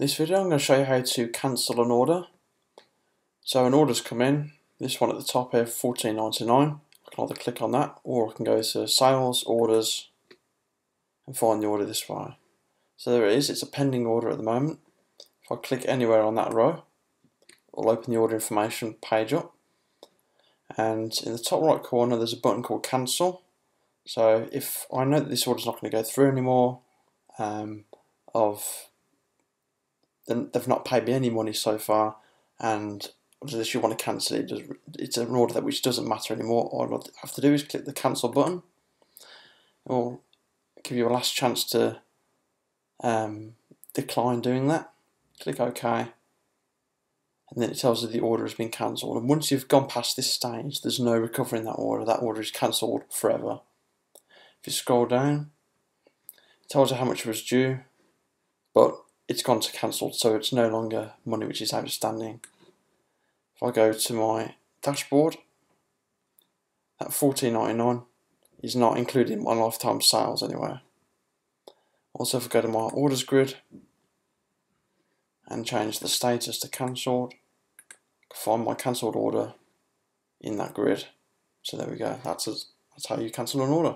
this video I'm going to show you how to cancel an order. So an order's come in, this one at the top here, 14.99. I can either click on that or I can go to sales, orders and find the order this way. So there it is, it's a pending order at the moment. If I click anywhere on that row, it'll open the order information page up. And in the top right corner there's a button called cancel. So if I know that this order's not going to go through anymore, um, of they've not paid me any money so far, and unless you want to cancel it, it's an order that which doesn't matter anymore. All I have to do is click the cancel button. It will give you a last chance to um, decline doing that. Click OK, and then it tells you the order has been cancelled. And once you've gone past this stage, there's no recovering that order. That order is cancelled forever. If you scroll down, it tells you how much was due, but it's gone to cancelled, so it's no longer money which is outstanding. If I go to my dashboard, that fourteen ninety nine is not included in my lifetime sales anywhere. Also, if I go to my orders grid and change the status to cancelled, find my cancelled order in that grid. So there we go. That's a, that's how you cancel an order.